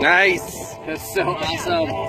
Nice. That's so awesome.